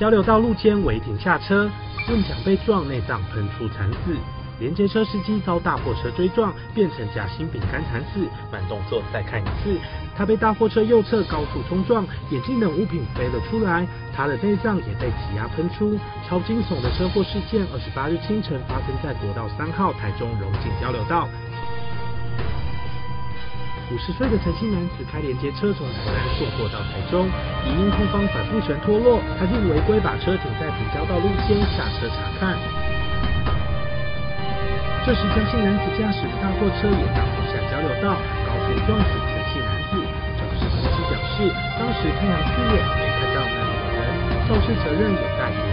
交流道路肩违停下车，问奖被撞，内脏喷出惨死。连接车司机遭大货车追撞，变成夹心饼干惨死。慢动作再看一次，他被大货车右侧高速冲撞，眼镜等物品飞了出来，他的内脏也被挤压喷出。超惊悚的车祸事件，二十八日清晨发生在国道三号台中荣景交流道。五十岁的陈姓男子开连接车从台南送货到台中，疑因后方反复旋脱落，他竟违规把车停在平交道路间下车查看。这时，江姓男子驾驶的大货车也刚好下交流道，高速撞死陈姓男子。肇事司机表示，当时太阳刺眼，没看到那里的人，肇事责任有待检警厘清。